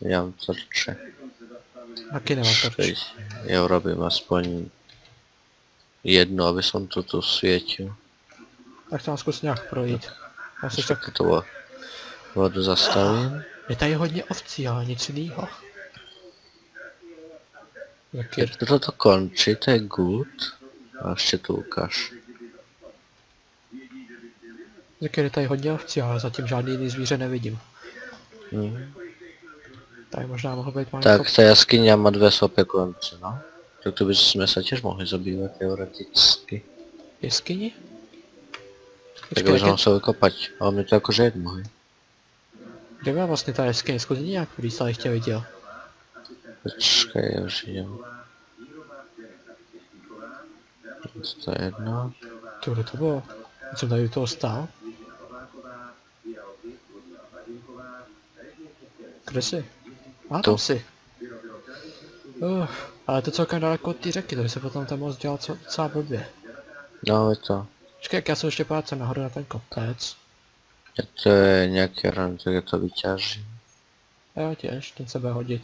Já mám torče. Taky nemám to Teď Já urobím aspoň jedno, aby som to tu svietil. Tak to mám zkus nějak projít. Já se tak... Tak to vo- vodu zastavím. Je tady hodně ovcí, ale nic jiného. Taky... Keď toto končí, to je good. A ještě tu ukáž. Taky je tady hodně ovcí, ale zatím žádný jiný zvíře nevidím. Mhm. Tady možná mohl být malinko... Tak ta jaskyňa má dvě sopě konce, no. Tak to bychom se těž mohli zabývat teoreticky. Jeskyni? Tak bychom museli vykopat. Ale mě to jakože jedno. Kde byla vlastně ta jeskyně? Zkus nějak, když jsem ještě viděl. Počkej, já už jdem. To je jedno. To kde to bylo? Jsem tady u toho stál. Kde jsi? A Tu. tam jsi. Uh, ale to celkem daleko od té řeky, takže se potom tam most dělal co- docela blbě. No, je to. Počkej, jak já se ještě pácem nahoru na ten kopec. Je to je nějaký ran, tak je to vyťaží. Jo, těž, ten se bude hodit.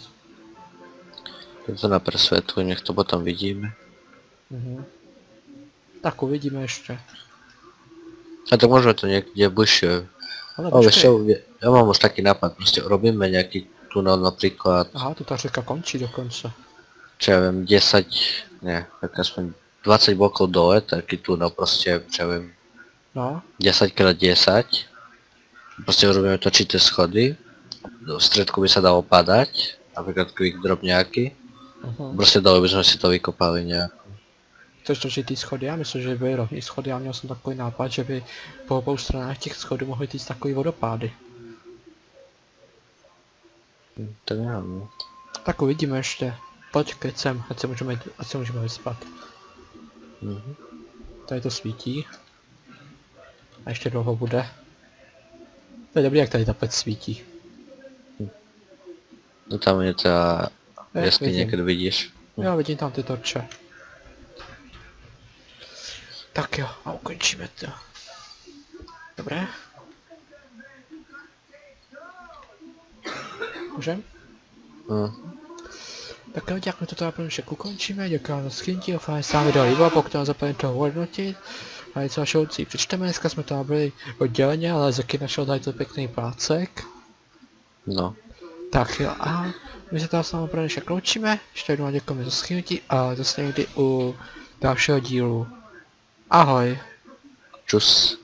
Tak to na presvětlu, nech to potom vidíme. Mhm. Tak uvidíme ještě. A tak můžeme to někde bližšie. Ale Ale ještě, já mám už taký nápad, prostě robíme nějaký tunel například, Aha, tu ta řeka končí dokonce. čo ja viem, 10, ne, tak aspoň 20 blokov dole, taký tunel prostě, čo ja viem, No, 10 x 10. Prostě robíme točité schody, do stredku by sa dalo padať, napríklad quick drop nejaký. uh-huh. Prostě dole by sme si to vykopali nejak. Točit ty schody? Já myslím, že by byly rovný schody. Já měl jsem takový nápad, že by po obou stranách těch schodů mohly týct takový vodopády. Tak nevím. Tak uvidíme ještě. Pojď keď sem, ať se můžeme, ať se můžeme vyspat. Mhm. Tady to svítí. A ještě dlouho bude. To je dobrý, jak tady ta pec svítí. No tam je ta Eh, jaskyně, vidím. keď vidíš. Hm. Jo, vidím tam ty torče. Tak jo, a ukončíme to. Dobré? Můžem? Hm. Tak jo, děkujeme to teda pro dnešek ukončíme, děkujeme za schytí, doufám, že se vám video líbilo, pokud vám zapomeňte to hodnotit. A něco vašeho si přečteme, dneska jsme tam byli odděleně, ale Zeky našel tady to pěkný plácek. No. Tak jo, a my se teda s vámi pro dnešek loučíme, ještě jednou děkujeme za schytí a zase někdy u dalšího dílu. Ahoj. Čus.